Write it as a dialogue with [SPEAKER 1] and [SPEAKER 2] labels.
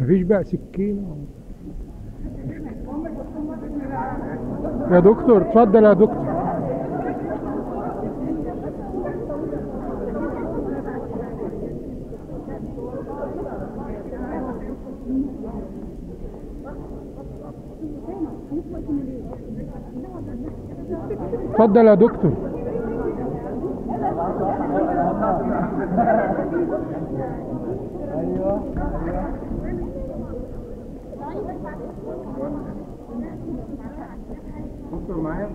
[SPEAKER 1] مفيش بقى سكينة. يا دكتور اتفضل يا دكتور. اتفضل يا دكتور.
[SPEAKER 2] أيوه دكتور معايا؟